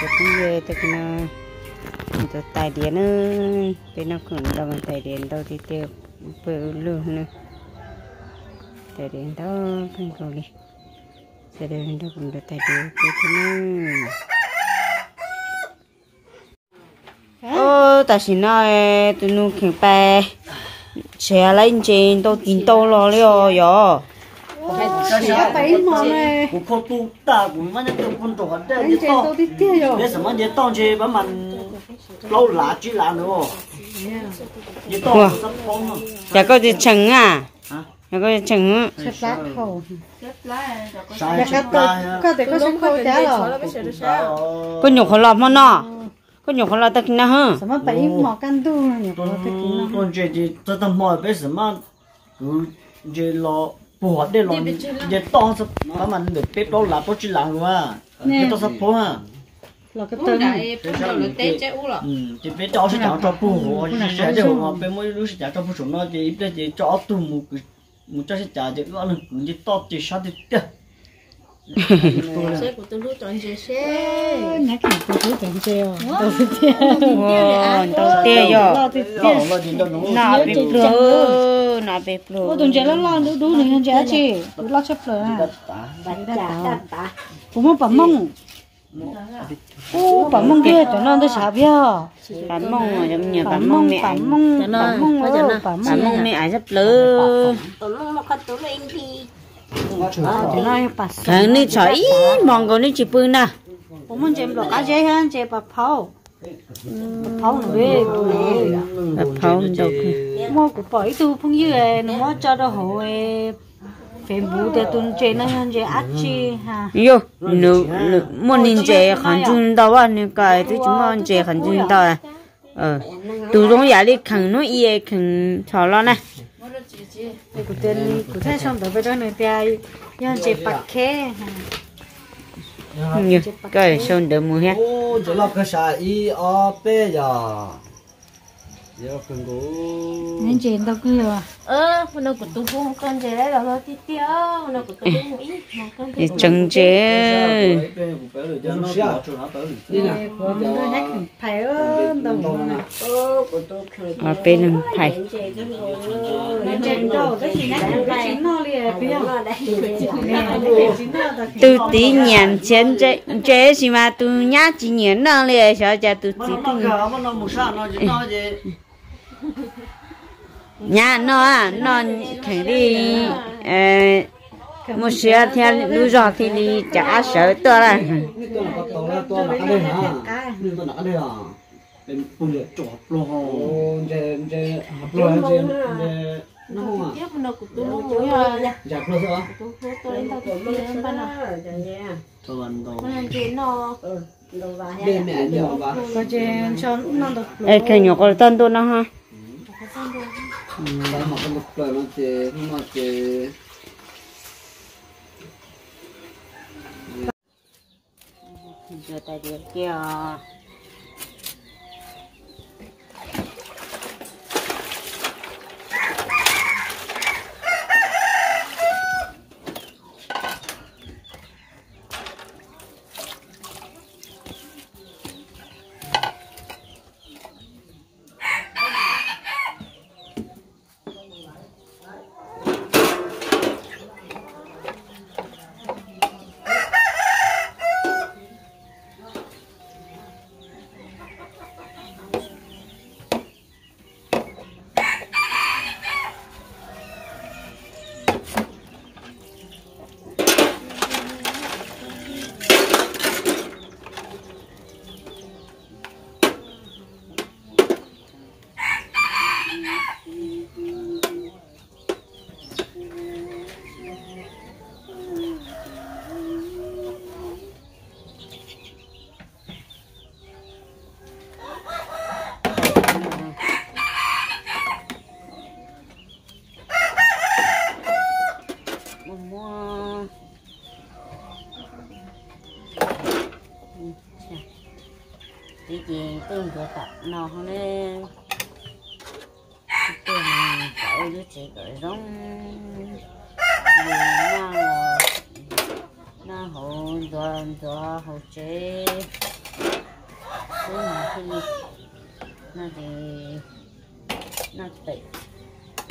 จะพูดเลยแต่ก็นะตัวตายเดียนนึงเป็นนักขุนเรามันตายเดียนเราที่เตียวเปิดลูกนึงตายเดียนเราเป็นเขาเลยจะเดินเราคุณตายเดียวไปที่นึงโอ้แต่สิน้อยตัวนู้นแข็งไปเสียอะไรจริงๆต้องกินโตรอเลยอ๋อ 啥白毛嘞？我靠，多大？我们那都不懂啊！你当，你什么？你当去把门捞拿去拿的哦。你当不是空啊？这个是成啊。nó có chừng à? á lá khẩu dạ cái tôi có thể có sống khẩu chả rồi có nhục khẩu lọt mà nó có nhục khẩu lọt tất nhiên hả sao mà bảy mỏ căn tu nhục khẩu lọt tất nhiên con chuyện gì tôi tâm mỏi biết sao mà cứ gì lọt bỏ để lo để to sắp mà mình được bếp đó là tốt chỉ làm luôn à để to sắp bỏ à là cái tên. này cái đầu là chế u là? Ừ chỉ biết cho sẽ cho cho bù chỉ sẽ để mà bên mỗi lúc sẽ cho bù xuống nó chỉ biết cho tụi một một cho sẽ trả chỉ có lần cứ to chỉ sao xe của tôi lúc chọn xe xe nhắc hàng tôi lúc chọn xe tôi xe tôi xe yo nọ bị lừa nọ bị lừa tôi chơi lắm lắm đủ đủ nên chơi chứ đủ lo chấp lừa à. Cũng muốn bấm mông? Ô bấm mông kia cho nó tôi sợ bia. Bấm mông rồi giống như bấm mông mẹ bấm mông bấm mông bấm mông. Mẹ ai chấp lừa bấm mông mà con tôi lo in thì thằng ni chở ý mong con ni chỉ bưng na bố muốn chém lọ cá dễ hơn chém bắp phao phao nó về bắp phao nó đâu mua cũng bỏ ít tu phong như này nó mua cho nó hồ phải bù để tuần chơi nó hơn chơi ăn chi ha yo nó nó muốn nhìn chơi khẩn trung đâu à nó cái tôi chúng nó chơi khẩn trung đâu à ờ tu trong nhà đi khẩn nó yê khẩn thảo lo này cụ tên cụ thế xong đó với đó người ta nhân chế bạc khé cái xong đó mua hết. Ô chỗ lọc cái sợi y ở bên rồi nên chuyện đâu cứ rồi ơ hôm nay của tôi cũng con chế đấy là nó tí tiêu hôm nay của tôi cũng ít thì chừng chế. Ở bên đường phải tôi tí nhàn chén chế chế gì mà tôi nhát chỉ nhàn nó liền sao cha tôi chỉ tôi nhà nó à nó khẳng đi ờ, một sửa theo lũ giò thì đi trả sợ to là ờ, cái nhỏ con tân tôi nó ha. Ờ, Saya makan lebar nanti, nanti. Sudah tadi ya. Nó nè lên tôi mà đứa chị gọi giống vì nó nó na hồ đoàn gió hồ chế thứ mà khi nó thì nó tự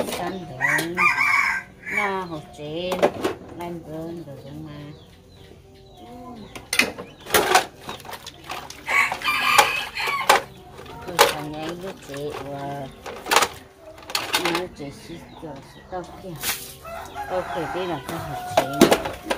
sẵn đến nó hồ chế lên vườn rồi cũng mà tôi thằng ấy với chị và nó chỉ xí cho xí tao kia tao kể đi là tao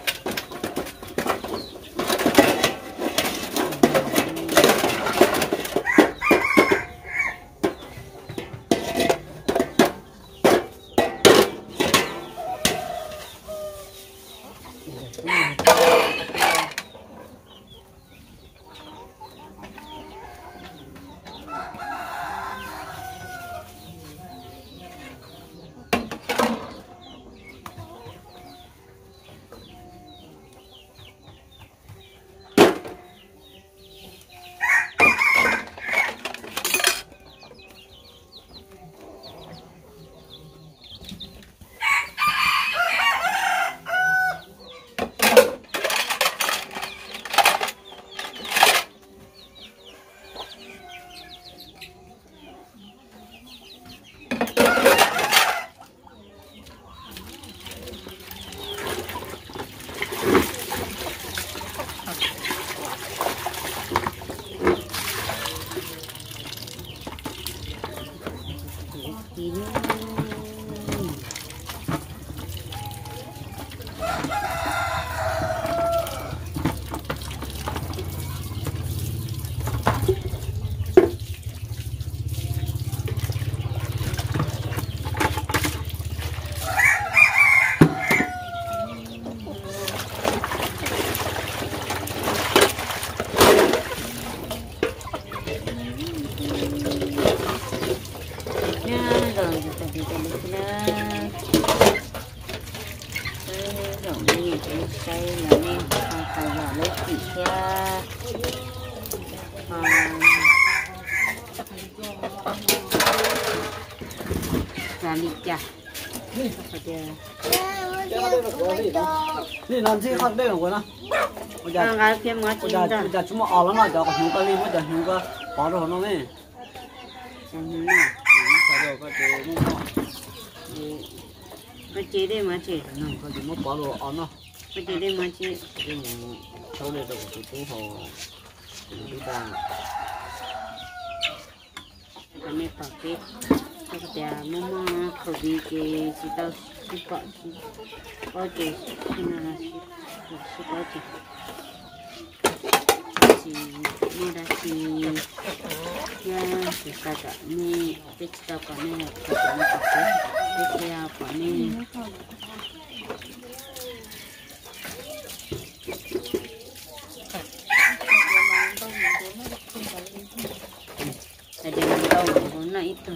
làm gì không biết rồi đó bây giờ à, bây giờ bây giờ chúng mà ở lắm rồi giờ còn chúng ta đi bây giờ chúng ta bỏ nó cái chị đi mà chị. Cái chị mất bỏ rồi ở nó cái chị đi mà chị. Cái mình sau đây rồi tụi tôi hồ chúng ta cái này phải cái cái cái mua mua khẩu vị cái gì đó suka oke sini nasi suka oke. Si merah si ya kita tak ni? Kita apa ni? Kita kita apa ada yang tahu guna itu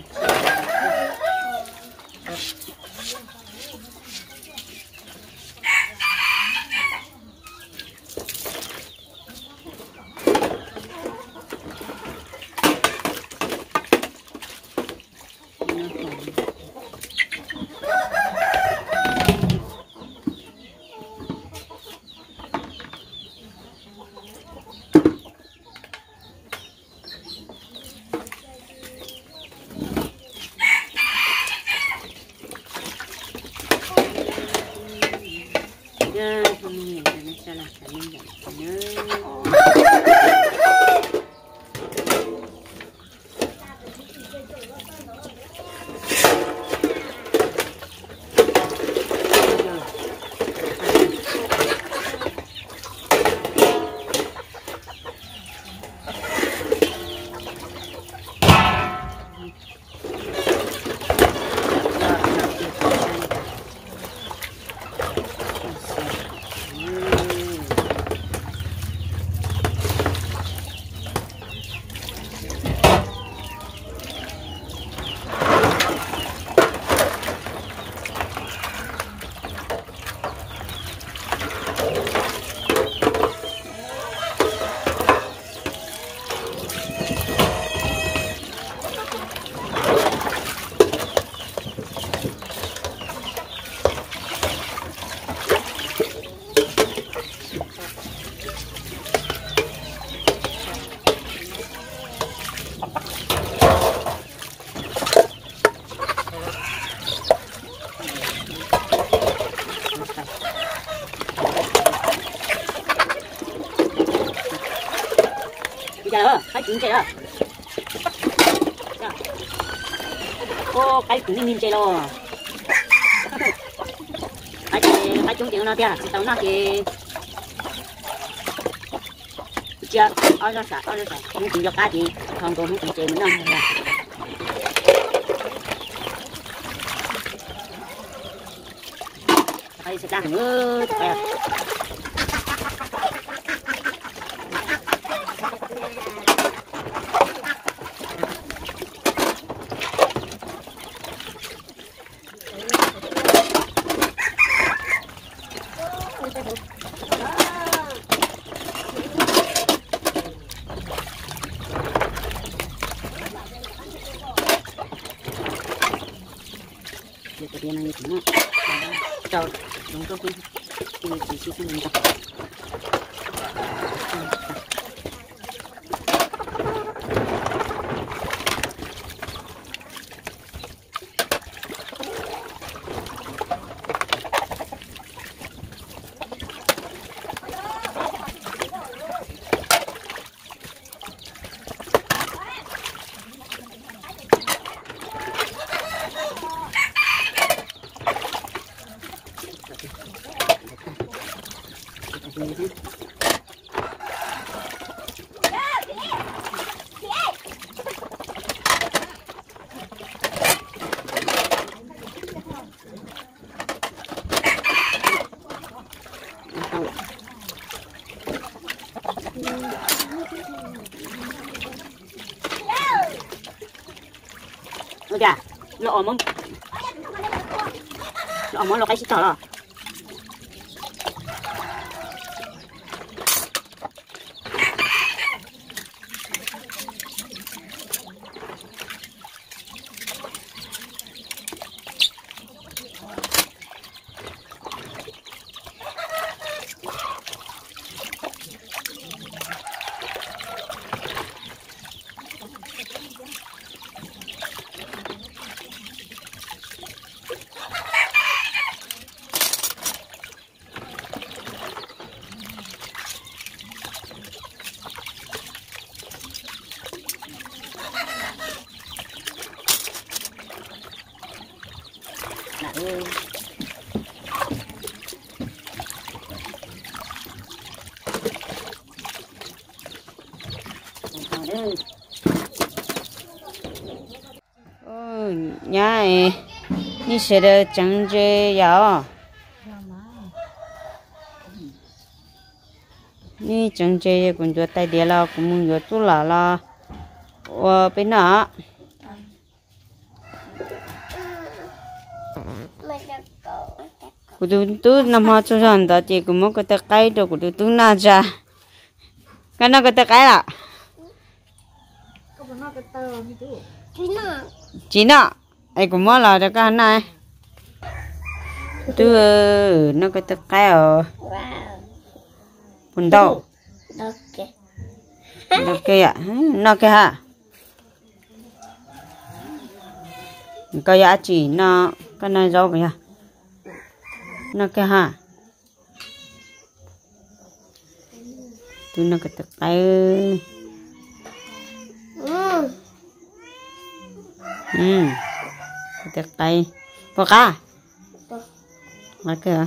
giờ phải chuyện chơi ô, cái cũng đi nhìn chơi lo cái chơi cái chúng chuyện nó tia à? tao nó thì chưa ở đó cả ở đó cả không chịu cho cá thì không có không chịu chơi nữa phải sẽ đang ngứa Ôi kìa, lộ mông. Lộ mông lộ cái xích thở rồi bạn ơi ôi nhà ấy, như sẽ được chẳng chơi gió như chẳng chơi cũng cho tay đĩa lo cũng muốn cho chú lọ lo bên nào? Kudu tu nama đó chị cũng muốn kumo kata cái đồ kudu tu na ra cái ja kana kata cái là chị nọ ai cũng muốn là cho cái này tu nó cái tất cái ở bún đậu nó cái ạ nó cái hả cái giá chỉ nó cái này rau vậy à cái hả tu nó cái tất cái ừ cái tất cái bỏ cá mà cơ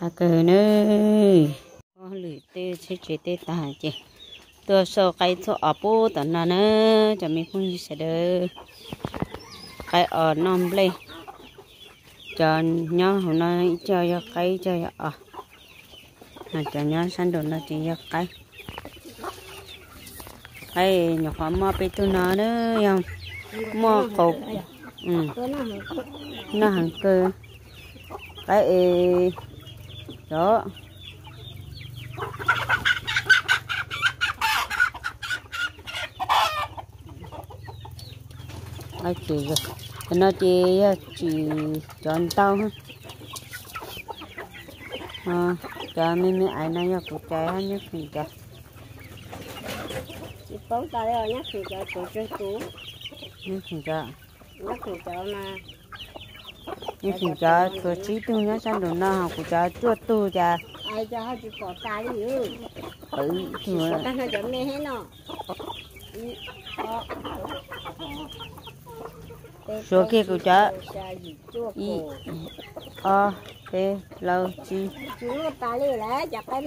cá cơ nữa có lưỡi tê chế chế tê ta hả chị tôi sợ cái chỗ ở bố tận là nữa cho mình không sẽ được cái ở non lên cho nhớ, hôm nay cho cho cái cho à mà cho nhớ sẵn đồ nó chỉ cho cái cái nhỏ khoa mò bị tôi nó nữa không? Mò cục ừ. Nó hàng cơ cái đó. Ai chỉ rồi cái nó chỉ chỉ chọn tao ha à cho mình mình ai nói cụ trái hết nhất thì cho chị bố ta đây nhắc thì cho cụ trên cũ nhất thì cho nhắc thì cho mà. Nhất thì cho cho chỉ tu nhớ sang đồ nào cụ cho tu cho à ai cho họ chỉ có ta đi ừ ừ chỉ có ta nó chấm mẹ hết nó số kia của chua y o t lâu chi? Cái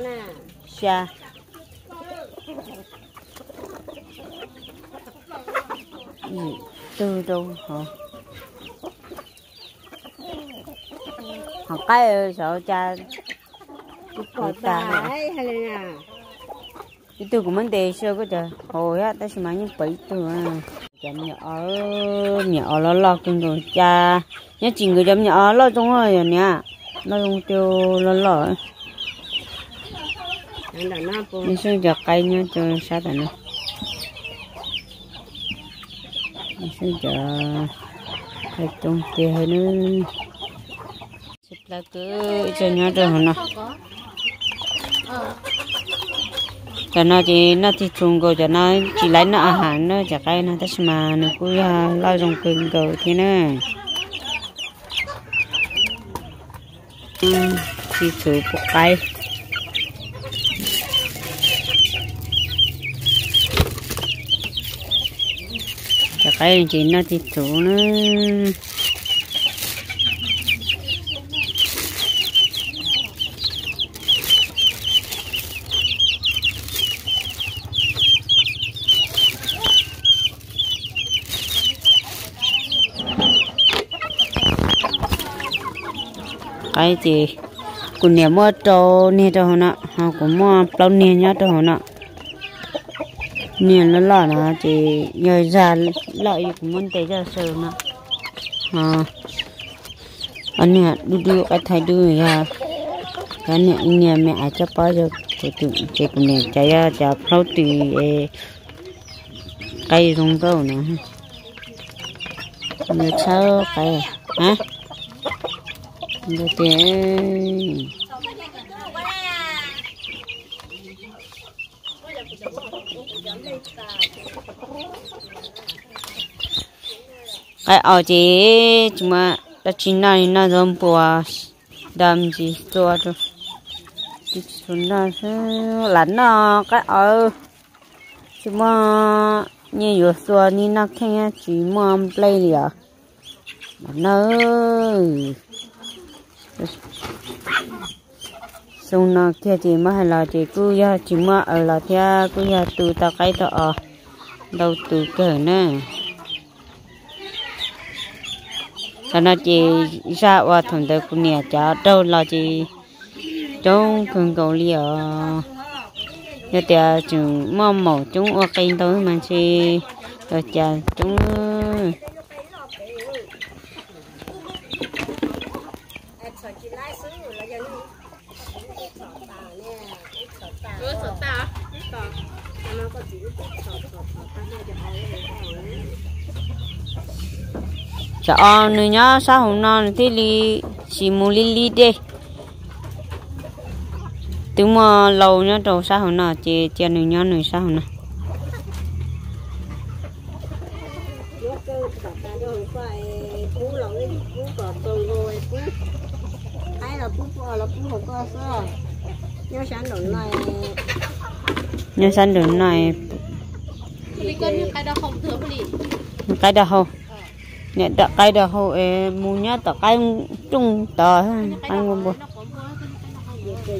nè. Xa. Y từ đâu hả? Học cái sợ cha có ta cái từ của mình đề sơ cái trời. Hồi á ta sẽ mang những bảy từ à chấm nhỏ nhỏ lo lo kinh rồi cha. Nhớ chỉ người chấm nhỏ lo trong rồi nè lo trong tiêu lo lo. Nó là nó giờ cây nhá cho sao tại nó nhưng sao giờ cây trong tiêu nữa xịt là cứ cho nhớ rồi hả nó cho nó chỉ nó thì trùng rồi cho nó chỉ lấy nó ăn hàng nó chả cái nó tất mà nó cứ à, lo trong cưng rồi thế nè. Ừ, chỉ thử một cái. Chả cái chỉ nó thì thử nữa. Cái thì cũng nhiều mua trâu nè trâu nè họ cũng mua bao nè nhá cho trâu nè nè, nó lọ nè thì nhờ ra lợi cũng muốn tới giờ sờ ờ. Ờ, nè à anh nè đu đu cái thay đu ra. Cái nè nè, mẹ cho bao giờ thì tụi chị cũng nè chạy ra chạy phao tùy cây rong đâu nữa. Nhớ sao cây hả? Đầu tiên cái ở chị chúng mà đã chín này, nó giống bùa đầm gì? Tua rồi chị xuống nó lạnh nó, cái ở chúng mà như vừa xua, như nó khen, chỉ mà play liền. Nó xong nó kia thì mà hay là thì cứ ya chỉ mà ở là theo, cứ ya từ ta cái đó ở. Đâu từ cỡ nè. Cho nó chỉ ra qua thằng đời của nhà cha đâu là chỉ trong cần cầu liều giờ thì chúng mong mò chúng ở cái tôi mà chỉ rồi cha chúng cho nữa nhá sao hôm nay thì li chỉ mua li li đi từ mà lâu nhá đâu sao hôm nay chỉ chỉ nữa nhá nữa sao hôm sao nhớ sáng đồn này. Cái đó không mà đi cái đó không không em mua nhá tờ cái trung tờ anh không mua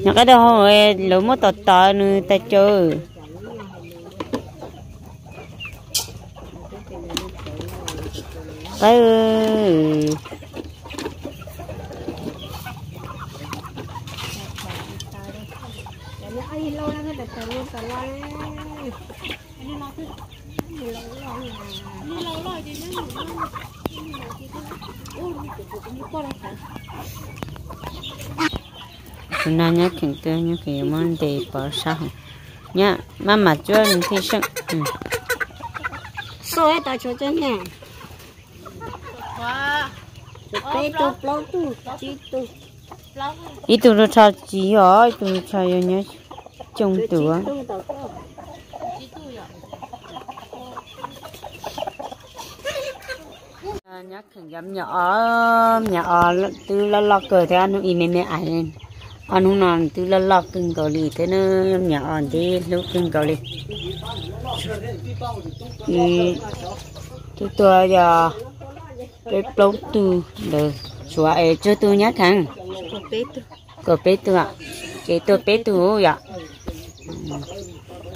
nhá cái đó không em lỡ mất tờ tờ nữa ta chơi cái nó ai lâu lắm cái tờ luôn tờ lo chúng ta nhớ kinh tế nhớ cái món đề bảo sao nhá mà mà cho mình thi sinh ừ. soi ta cho chân nè cái tu plau tu chi tu. Lâu ít tụi nó cho chỉ hỏi nó nhớ trông tu tao có chỉ tu rồi nhắc thằng dám nhỏ nhỏ từ lo lo cờ thế, anh nó im mẹ mẹ ảnh anh hôm nào từ là lọc cưng cầu lì thế nó nhỏ thì lúc cưng cầu lì. Ừ, thì từ tôi giờ cái plong từ được chúa ấy chưa tu nhắc thằng. Cờ bé từ ạ. Cái tu bé từ ạ.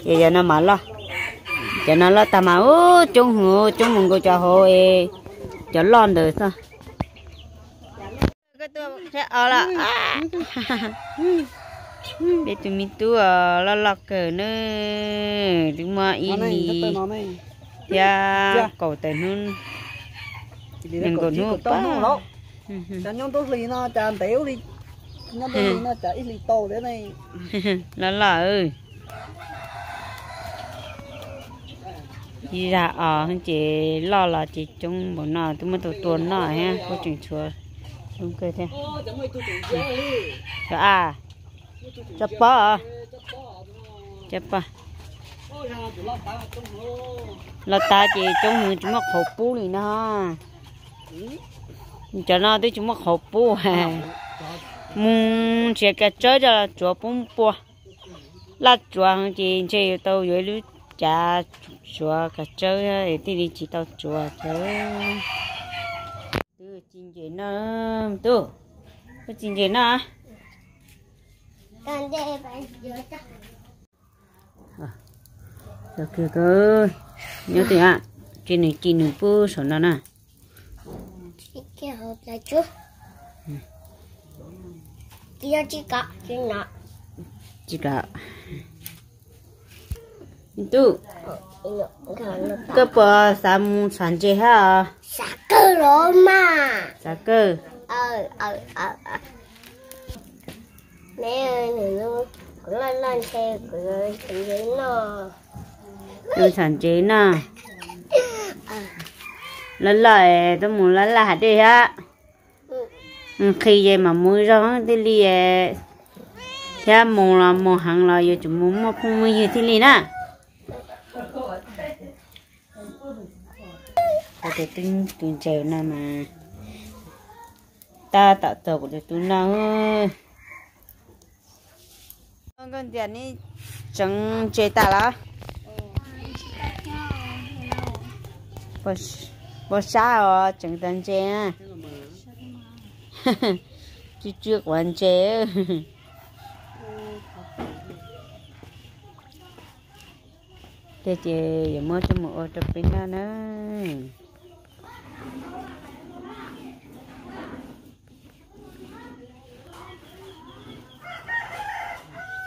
Giờ nó mà lo. Giờ nó lo tao mà ô chung hồ chung mừng cô cho hồ ấy cho lon được sao? Cái tu sẽ ở là bé tụi mình tu ở lo lo cờ nữa đừng mà ý đi ya cầu tên hơn đừng có nuốt ba cho nhóm tốt lì nó chà téo đi. Nhóm tốt lì nó chà ít lì to đấy này. Là là ơi chị ra ờ, ở chị lo là chị chung bọn nó tôi mình tụi tuần nó ha có chuyện chùa. Đúng cơ thế. Dạ. À chấp bò à chấp bò là ta chị chung mình chúng mắc hộp bú này nó cho nó tới chúng mắc hộp bú ha muốn chị cái chơi cho là chùa bún bò là chùa hàng chị chơi tàu dưới lưới cha chúa cái chơi thì đi chỉ tàu chúa chơi từ chín giờ nó từ cái chín giờ nó Con đây phải nhớ cho. được kìa cơ nhớ tiền ạ trên này chín nửa bữa số nó nè Cái hộp là chú. Kia chỉ có chỉ nọ. chỉ là tu nó cái bờ sam sản chế ha? Xả cơ rồi mà. sa cơ. Ờ, ờ, ờ, ờ. Mẹ ơi, nó lên lên xe rồi thì vậy nó. nó sản chế nè lần lại tôi muốn lần lại đi ha. Ừ, khi vậy mà mua ra thì li thế mua là mua hàng là giờ chúng muốn mua không mua gì thì li nè có thể tính tính chờ nào mà. Ta tạo tàu của tụi nó ơi. Con tiền đi, chẳng chơi ta là bớt bớt xa rồi chẳng tận chơi à chứ trước hoàn chế thế chị giờ mới cho một ô tô pin nữa.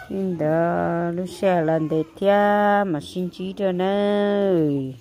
Xin đỡ lúc xe lần để theo mà xin chỉ cho nơi.